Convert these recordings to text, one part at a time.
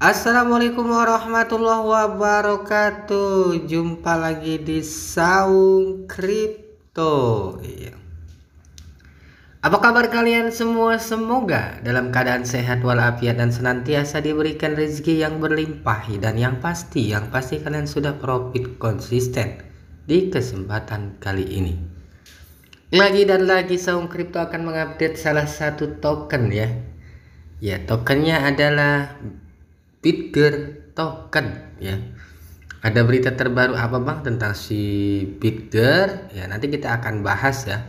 Assalamualaikum warahmatullahi wabarakatuh. Jumpa lagi di Saung Kripto. Iya. Apa kabar kalian semua? Semoga dalam keadaan sehat walafiat dan senantiasa diberikan rezeki yang berlimpah dan yang pasti, yang pasti kalian sudah profit konsisten di kesempatan kali ini. Lagi dan lagi Saung Kripto akan mengupdate salah satu token ya. Ya, tokennya adalah Bitger token ya. Ada berita terbaru apa Bang tentang si Bitger? Ya, nanti kita akan bahas ya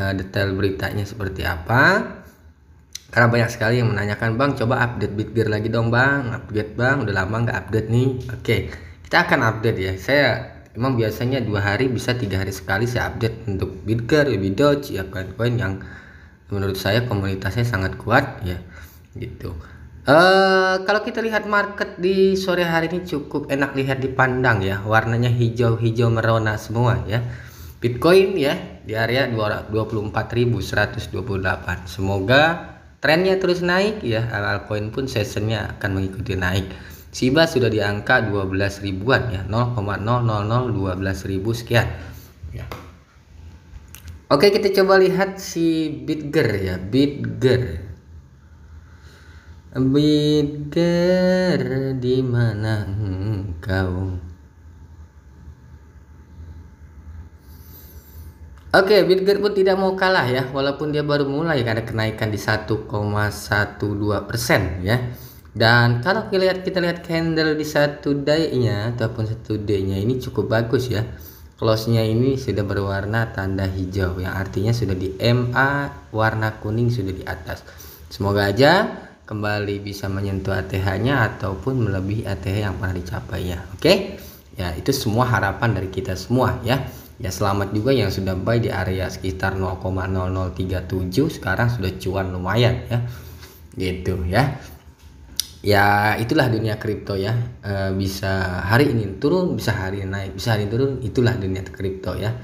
uh, detail beritanya seperti apa. Karena banyak sekali yang menanyakan Bang, coba update Bitger lagi dong Bang. Update Bang, udah lama nggak update nih. Oke, kita akan update ya. Saya emang biasanya dua hari bisa tiga hari sekali saya update untuk Bitger, Doge, ya koin-koin yang menurut saya komunitasnya sangat kuat ya gitu. Uh, kalau kita lihat market di sore hari ini cukup enak lihat dipandang ya. Warnanya hijau-hijau merona semua ya. Bitcoin ya di area 24.128 semoga trennya terus naik ya. Altcoin pun sessionnya akan mengikuti naik. Shiba sudah di angka 12 ribuan ya 0,00012 ribu sekian ya. Oke kita coba lihat si Bitger ya Bitger Bidgar di mana engkau? Oke, Bitgar pun tidak mau kalah ya, walaupun dia baru mulai ada kenaikan di 1,12 persen ya. Dan kalau kita lihat kita lihat candle di satu day-nya ataupun satu day-nya ini cukup bagus ya. Close-nya ini sudah berwarna tanda hijau yang artinya sudah di MA warna kuning sudah di atas. Semoga aja kembali bisa menyentuh ATH-nya ataupun melebihi ATH yang pernah dicapai ya. Oke. Ya, itu semua harapan dari kita semua ya. Ya selamat juga yang sudah buy di area sekitar 0,0037 sekarang sudah cuan lumayan ya. Gitu ya. Ya itulah dunia kripto ya. E, bisa hari ini turun, bisa hari ini naik, bisa hari ini turun, itulah dunia kripto ya.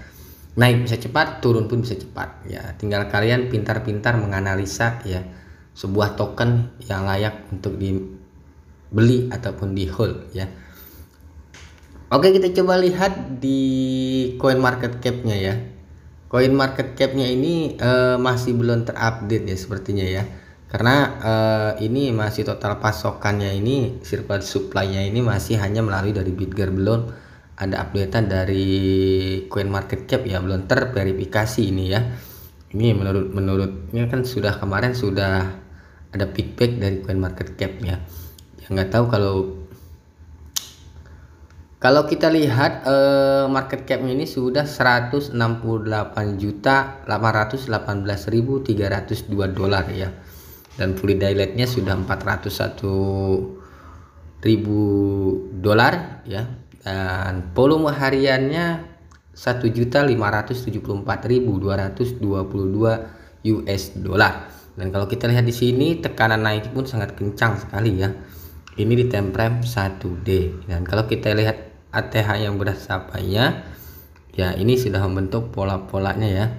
Naik bisa cepat, turun pun bisa cepat ya. Tinggal kalian pintar-pintar menganalisa ya sebuah token yang layak untuk dibeli ataupun di hold ya. Oke kita coba lihat di coin market capnya ya. Coin market capnya ini uh, masih belum terupdate ya sepertinya ya. Karena uh, ini masih total pasokannya ini circuit supply-nya ini masih hanya melalui dari Bitger belum ada updatean dari coin market cap ya. Belum terverifikasi ini ya. Ini menurut menurutnya kan sudah kemarin sudah ada feedback dari coin market cap ya yang nggak tahu kalau kalau kita lihat eh, market cap ini sudah 168 juta 818.302 dolar ya. Dan fully dilatednya sudah 401 ribu dolar ya. Dan volume hariannya 1.574.222 US dolar dan kalau kita lihat di sini tekanan naik pun sangat kencang sekali ya. Ini di frame 1D dan kalau kita lihat ATH yang berdasarkannya ya ini sudah membentuk pola-polanya ya.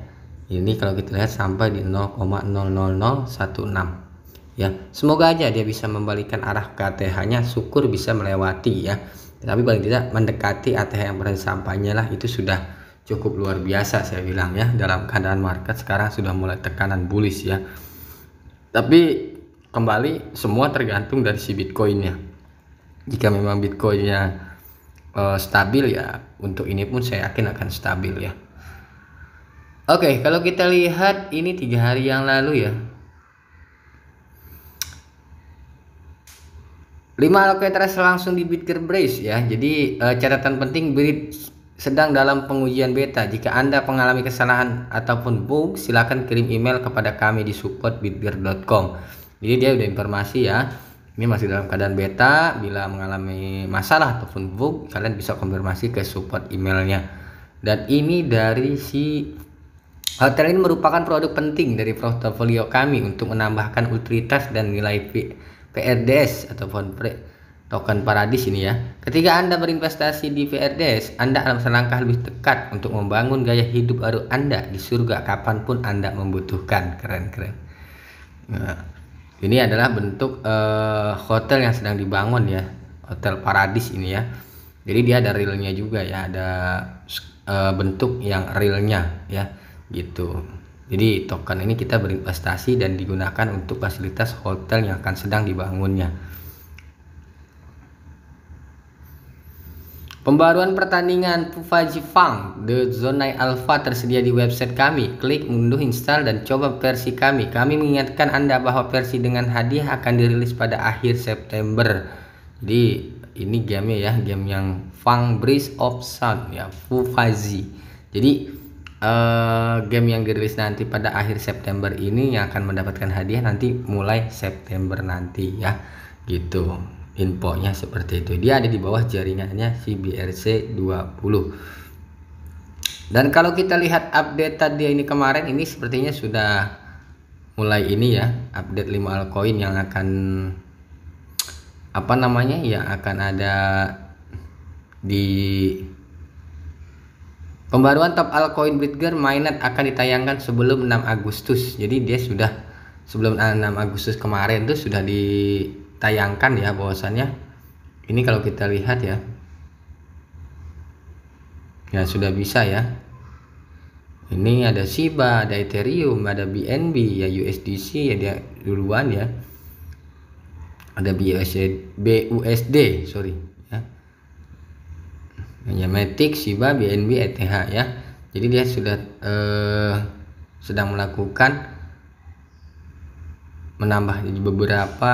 Ini kalau kita lihat sampai di 0,00016 ya semoga aja dia bisa membalikan arah ke ATH nya syukur bisa melewati ya. Tapi paling tidak mendekati ATH yang sampainya lah. Itu sudah cukup luar biasa saya bilang ya. Dalam keadaan market sekarang sudah mulai tekanan bullish ya tapi kembali semua tergantung dari si bitcoinnya jika memang bitcoinnya uh, stabil ya untuk ini pun saya yakin akan stabil ya Oke, kalau kita lihat ini tiga hari yang lalu ya. 5 allocators langsung di Bitger Brace ya. Jadi uh, catatan penting Bit sedang dalam pengujian beta. Jika Anda mengalami kesalahan ataupun bug, silakan kirim email kepada kami di supportbitgear.com. Jadi dia udah informasi ya. Ini masih dalam keadaan beta. Bila mengalami masalah ataupun bug, kalian bisa konfirmasi ke support emailnya. Dan ini dari si Hotel ini merupakan produk penting dari portofolio kami untuk menambahkan utilitas dan nilai PRDS ataupun token paradis ini ya. Ketika Anda berinvestasi di VRDS, Anda akan selangkah lebih dekat untuk membangun gaya hidup baru Anda di surga kapan pun Anda membutuhkan. Keren-keren. Nah, ini adalah bentuk uh, hotel yang sedang dibangun ya hotel paradis ini ya jadi dia ada realnya juga ya ada uh, bentuk yang realnya ya gitu jadi token ini kita berinvestasi dan digunakan untuk fasilitas hotel yang akan sedang dibangunnya Pembaruan pertandingan Pufaji Fang The Zona Alpha tersedia di website kami. Klik unduh, install, dan coba versi kami. Kami mengingatkan Anda bahwa versi dengan hadiah akan dirilis pada akhir September. Jadi ini game ya, game yang Fang Breeze of Sound ya, Pufaji. Jadi uh, game yang dirilis nanti pada akhir September ini yang akan mendapatkan hadiah nanti mulai September nanti ya. Gitu infonya seperti itu. Dia ada di bawah jaringannya si BRC 20 dan kalau kita lihat update tadi ini kemarin ini sepertinya sudah mulai ini ya update 5 altcoin yang akan apa namanya ya akan ada di pembaruan top altcoin Bitger mainnet akan ditayangkan sebelum 6 Agustus. Jadi dia sudah sebelum 6 Agustus kemarin tuh sudah di tayangkan ya bahwasannya. Ini kalau kita lihat ya. Ya sudah bisa ya. Ini ada Shiba ada Ethereum ada BNB ya USDC ya dia duluan ya. Ada BUSD BUSD sorry ya. Hanya Matic Shiba BNB ETH ya. Jadi dia sudah eh, sedang melakukan menambah beberapa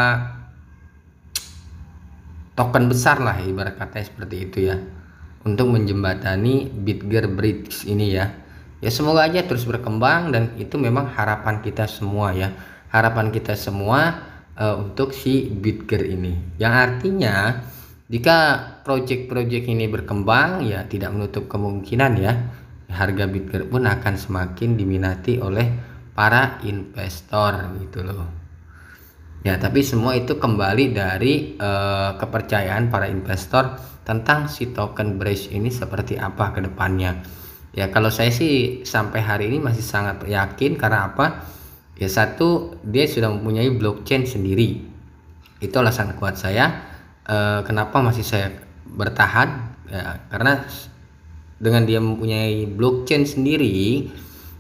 token besar lah ibarat kata seperti itu ya. Untuk menjembatani Bitger Bridge ini ya. Ya semoga aja terus berkembang dan itu memang harapan kita semua ya. Harapan kita semua uh, untuk si Bitger ini. Yang artinya jika project-project ini berkembang ya tidak menutup kemungkinan ya harga Bitger pun akan semakin diminati oleh para investor gitu loh Ya, tapi semua itu kembali dari uh, kepercayaan para investor tentang si token Brace ini seperti apa ke depannya. Ya, kalau saya sih sampai hari ini masih sangat yakin karena apa? Ya satu, dia sudah mempunyai blockchain sendiri. Itu alasan kuat saya uh, kenapa masih saya bertahan ya karena dengan dia mempunyai blockchain sendiri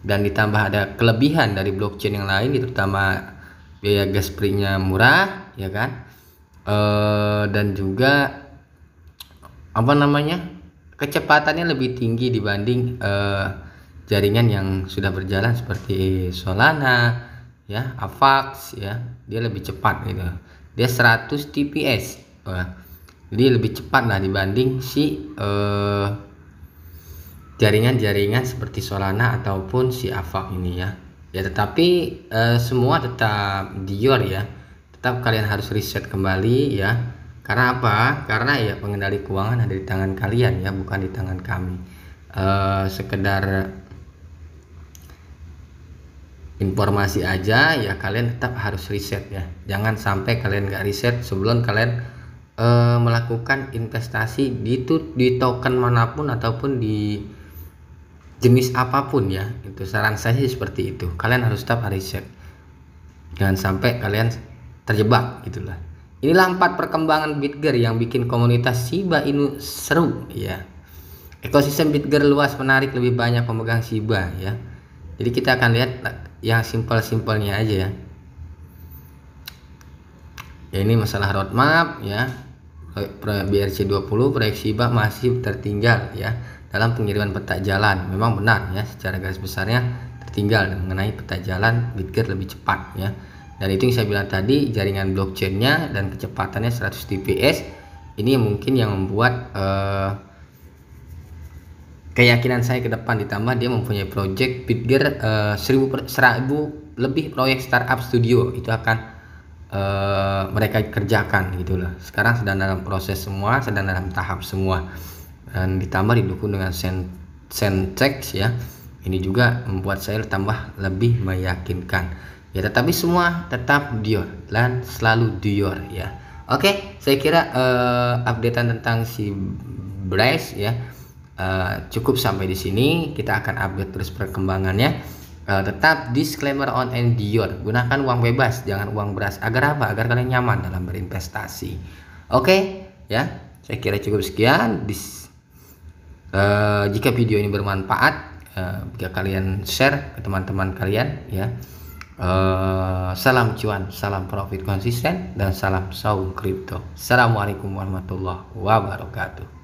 dan ditambah ada kelebihan dari blockchain yang lain terutama biaya gas nya murah ya kan? E, dan juga apa namanya? kecepatannya lebih tinggi dibanding e, jaringan yang sudah berjalan seperti Solana ya Avax ya. Dia lebih cepat gitu. Dia 100 TPS jadi lebih cepat lah dibanding si eh, jaringan-jaringan seperti Solana ataupun si Avax ini ya ya tetapi uh, semua tetap Dior ya. Tetap kalian harus riset kembali ya. Karena apa? Karena ya pengendali keuangan ada di tangan kalian ya bukan di tangan kami. Uh, sekedar informasi aja ya kalian tetap harus riset ya. Jangan sampai kalian nggak riset sebelum kalian uh, melakukan investasi di di token mana pun ataupun di jenis apa pun ya itu saran saya sih seperti itu. Kalian harus tetap riset. Jangan sampai kalian terjebak gitulah. Inilah empat perkembangan Bitger yang bikin komunitas Shiba Inu seru ya ekosistem Bitger luas menarik lebih banyak pemegang Shiba ya. Jadi kita akan lihat yang simpel-simpelnya aja ya. Ya ini masalah roadmap ya. BRC 20 proyek Shiba masih tertinggal ya dalam pengiriman peta jalan. Memang benar ya secara garis besarnya tertinggal mengenai peta jalan Bitget lebih cepat ya. Dan itu yang saya bilang tadi jaringan blockchainnya dan kecepatannya 100 TPS ini mungkin yang membuat uh, keyakinan saya ke depan ditambah dia mempunyai project Bitger uh, 1000 1000 lebih proyek startup studio itu akan uh, mereka kerjakan gitu loh. Sekarang sedang dalam proses semua, sedang dalam tahap semua dan ditambah didukung dengan sen sentex ya. Ini juga membuat saya tambah lebih meyakinkan. Ya tetapi semua tetap Dior dan selalu Dior ya. Oke saya kira uh, updatean tentang si Bryce ya uh, cukup sampai di sini. Kita akan update terus perkembangannya. Uh, tetap disclaimer on endure gunakan uang bebas jangan uang beras. Agar apa? Agar kalian nyaman dalam berinvestasi. Oke ya. Saya kira cukup sekian. Dis, uh, jika video ini bermanfaat uh, jika kalian share ke teman-teman kalian ya. Uh, salam cuan salam profit konsisten dan salam saung kripto. Assalamualaikum warahmatullahi wabarakatuh